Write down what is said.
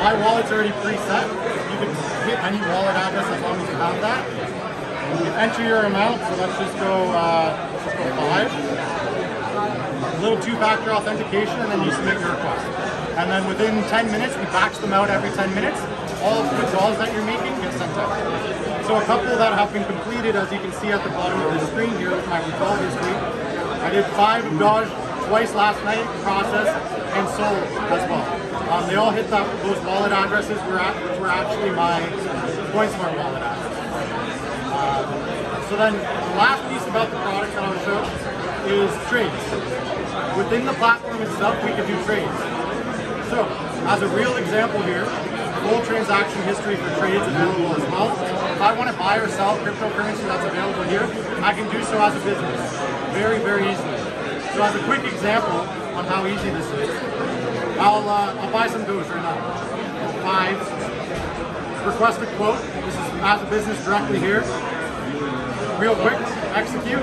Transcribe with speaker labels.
Speaker 1: My wallet's already preset. You can hit any wallet address as long as you have that. You enter your amount, so let's just go, uh, let's just go five. A little two-factor authentication, and then you submit your request. And then within 10 minutes, we batch them out every 10 minutes. All the withdrawals that you're making get sent out. So a couple that have been completed, as you can see at the bottom of the screen here, is my withdrawal history. I did five of Doge twice last night, processed, and sold as well. Um, they all hit that, those wallet addresses, were at, which were actually my CoinSmart wallet addresses. Uh, so then the last piece about the product that I'll show is trades. Within the platform itself, we can do trades. So, as a real example here, full transaction history for trades available as well. If I want to buy or sell cryptocurrency that's available here, I can do so as a business. Very, very easily. So as a quick example on how easy this is, I'll, uh, I'll buy some goose right now. Five. Request a quote. This is out of business directly here. Real quick. Execute.